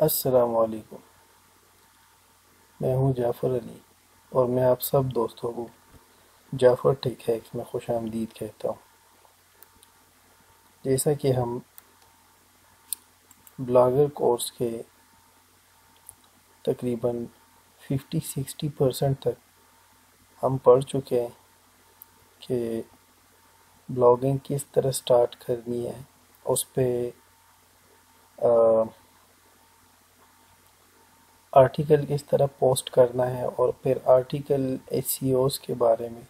असलकुम मैं हूँ जाफ़र अली और मैं आप सब दोस्तों को जाफ़र टेक हैक्स में खुश आमदीद कहता हूँ। जैसा कि हम ब्लॉगर कोर्स के तकरीबन 50-60 परसेंट तक हम पढ़ चुके हैं कि ब्लॉगिंग किस तरह स्टार्ट करनी है, उस पर आर्टिकल किस तरह पोस्ट करना है और फिर आर्टिकल एस e के बारे में।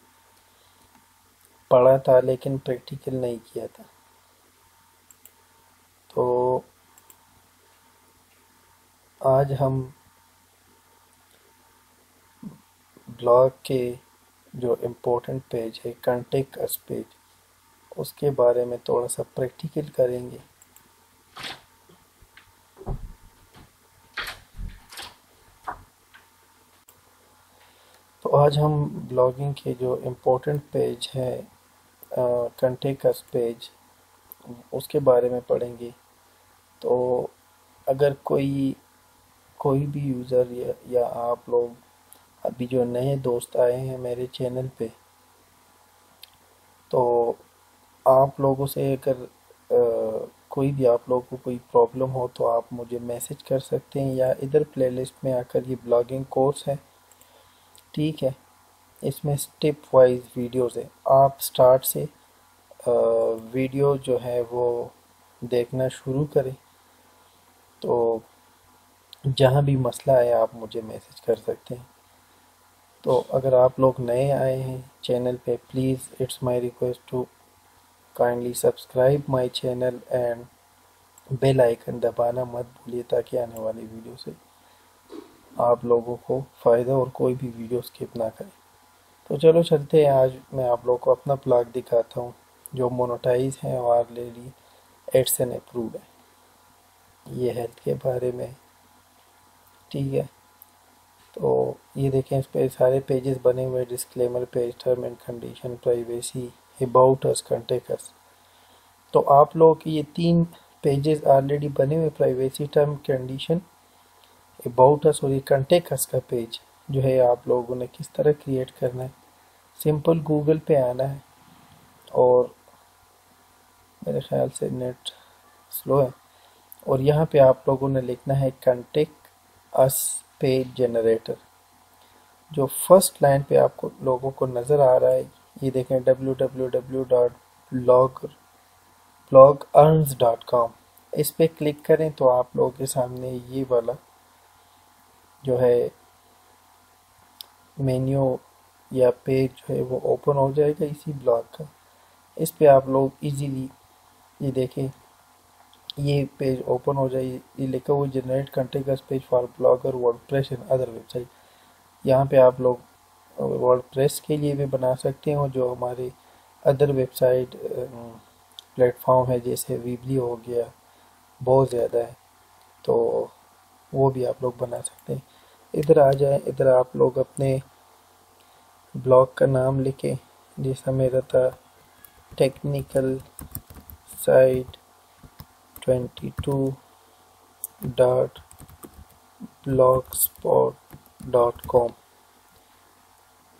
पढ़ा था लेकिन प्रैक्टिकल नहीं किया था। तो आज हम ब्लॉग के जो इम्पोर्टेंट पेज है कंटेक्ट अस पेज उसके बारे में थोड़ा सा प्रैक्टिकल करेंगे। आज हम ब्लॉगिंग के जो इम्पोर्टेंट पेज है कंटेकस पेज उसके बारे में पढ़ेंगे। तो अगर कोई कोई भी यूज़र या, या आप लोग अभी जो नए दोस्त आए हैं मेरे चैनल पे तो आप लोगों से अगर कोई भी आप लोगों को कोई प्रॉब्लम हो तो आप मुझे मैसेज कर सकते हैं या इधर प्लेलिस्ट में आकर ये ब्लॉगिंग कोर्स है ठीक है। इसमें स्टेप वाइज वीडियोस है। आप स्टार्ट से वीडियो जो है वो देखना शुरू करें। तो जहाँ भी मसला है, आप मुझे मैसेज कर सकते हैं। तो अगर आप लोग नए आए हैं चैनल पे please it's my request to kindly subscribe my channel and bell icon दबाना मत भूलिए ताकि आने वाली वीडियो से। आप लोगों को फ़ायदा और कोई भी वीडियो स्किप ना करें। तो चलो चलते हैं, आज मैं आप लोगों को अपना प्लाग दिखाता हूँ, जो मोनोटाइज है और ऑलरेडी एड्स एंड अप्रूव है। ये हेल्थ के बारे में, ठीक है? तो ये देखें, इस पर सारे पेजेस बने हुए disclaimer page term and condition privacy about us contact तो आप लोगों की ये तीन पेजेस ऑलरेडी बने हुए privacy term condition about us और ये कंटेक्ट अस का पेज जो है आप लोगों ने किस तरह क्रिएट करना है। सिंपल गूगल पे आना है और मेरे ख्याल से नेट स्लो है। और यहाँ पे आप लोगों ने लिखना है कंटेक्ट अस पेज जनरेटर जो फ़र्स्ट लाइन पे आपको लोगों को नज़र आ रहा है, ये देखें W W W dot blog blog earns dot com इस पर क्लिक करें तो आप लोगों के सामने ये वाला जो है मेन्यू या पेज जो है वो ओपन हो जाएगा इसी ब्लॉग का। इस पे आप लोग इजीली ये देखें, ये पेज ओपन हो जाए, ये लिखा हुआ generate content page for blogger WordPress and other website यहाँ पे आप लोग वर्ड प्रेस के लिए भी बना सकते हैं, जो हमारे अदर वेबसाइट प्लेटफॉर्म है, जैसे वीबली हो गया, बहुत ज़्यादा है। तो वो भी आप लोग बना सकते हैं। इधर आ जाए, इधर आप लोग अपने ब्लॉग का नाम लिखें, जैसा मेरा था, technical site twenty two dot blogspot dot com.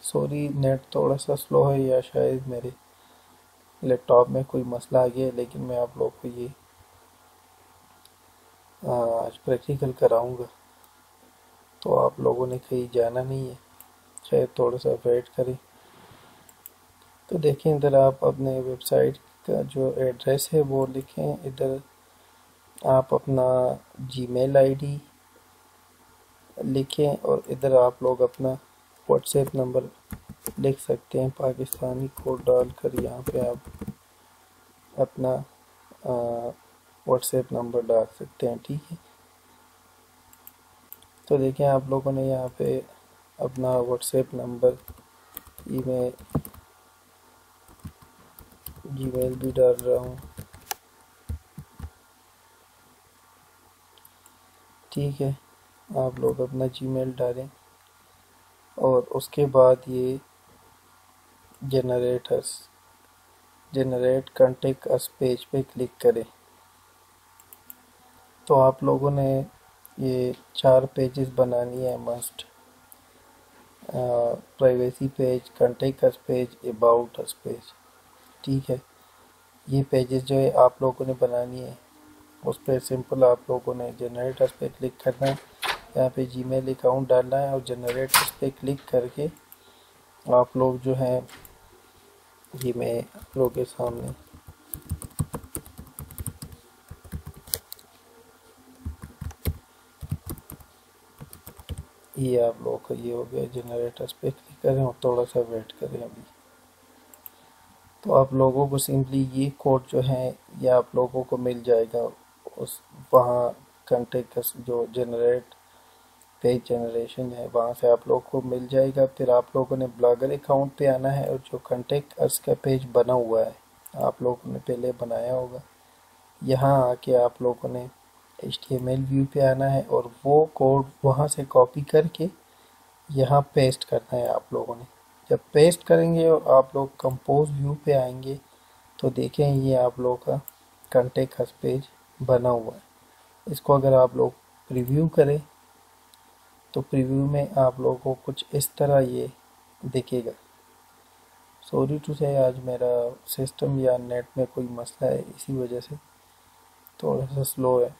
Sorry, net थोड़ा सा स्लो है या शायद मेरे लैपटॉप में कोई मसला आ गया लेकिन मैं आप लोग को ये आज प्रैक्टिकल कराऊँगा। तो आप लोगों ने कहीं जाना नहीं है। शायद थोड़ा सा वेट करें। तो देखें इधर आप अपने वेबसाइट का जो एड्रेस है, वो लिखें। इधर आप अपना जीमेल आईडी लिखें और इधर आप लोग अपना व्हाट्सएप नंबर लिख सकते हैं। पाकिस्तानी कोड डालकर यहाँ पे आप अपना व्हाट्सएप नंबर डाल सकते हैं, ठीक है? तो देखें आप लोगों ने यहाँ पे अपना व्हाट्सएप नंबर ईमेल जीमेल भी डाल रहा हूँ। ठीक है, आप लोग अपना जीमेल डालें और उसके बाद ये generators generate contact us page पे क्लिक करें। तो आप लोगों ने ये चार पेजेस बनानी है must privacy page contact us page about us page ठीक है? ये पेजेस जो है आप लोगों ने बनानी है। उस पर सिंपल आप लोगों ने जनरेट जनरेटर्स पे क्लिक करना है। यहाँ पे जीमेल अकाउंट डालना है और जनरेट जनरेटर्स पे क्लिक करके आप लोग जो हैं, ये मैं आप लोगों के सामने ये आप लोगों का ये हो गया जनरेटर्स पे क्लिक करें और थोड़ा सा वेट करें अभी। तो आप लोगों को सिंपली ये कोड जो है, ये आप लोगों को मिल जाएगा उस, वहाँ कंटेक्ट जो जनरेट पेज जनरेशन है, वहाँ से आप लोग को मिल जाएगा। फिर आप लोगों ने ब्लॉगर अकाउंट पे आना है और जो कंटेक्ट अस का पेज बना हुआ है, आप लोगों ने पहले बनाया होगा। यहाँ आके आप लोगों ने एच व्यू पे आना है और वो कोड वहाँ से कॉपी करके यहाँ पेस्ट करना है आप लोगों ने। जब पेस्ट करेंगे और आप लोग कंपोज व्यू पे आएँगे तो देखें ये आप लोगों का कंटेक्ट हस पेज बना हुआ है। इसको अगर आप लोग प्रीव्यू करें तो प्रीव्यू में आप लोगों को कुछ इस तरह ये दिखेगा। सॉरी टू से आज मेरा सिस्टम या नेट में कोई मसला है इसी वजह से थोड़ा सा स्लो है।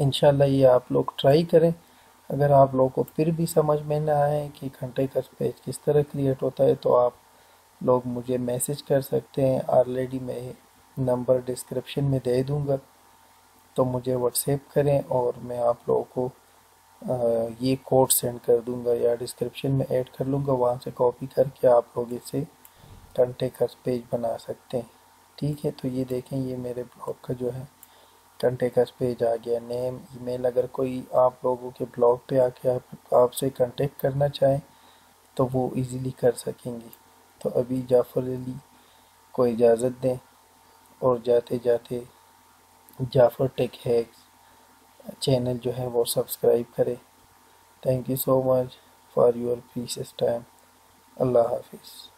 इनशाला ये आप लोग ट्राई करें। अगर आप लोगों को फिर भी समझ में ना आए कि घंटे का पेज किस तरह क्रिएट होता है तो आप लोग मुझे मैसेज कर सकते हैं। ऑलरेडी मैं नंबर डिस्क्रिप्शन में दे दूँगा। तो मुझे व्हाट्सएप करें और मैं आप लोगों को ये कोड सेंड कर दूँगा या डिस्क्रिप्शन में ऐड कर लूँगा। वहाँ से कॉपी करके आप लोग इसे कंटेक्ट पेज बना सकते हैं। ठीक है तो ये देखें, ये मेरे ब्लॉग का जो है कंटेक्ट पेज आ गया नेम ईमेल अगर कोई आप लोगों के ब्लॉग पे आके आप, आपसे कांटेक्ट करना चाहें तो वो इजीली कर सकेंगे। तो अभी जाफ़र अली को इजाज़त दें और जाते जाते जाफ़र टेक हैक्स चैनल जो है वो सब्सक्राइब करें। Thank you so much for your peace time अल्लाह हाफिज़।